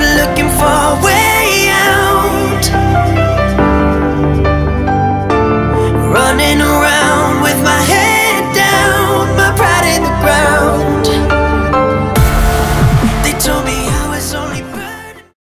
been looking for.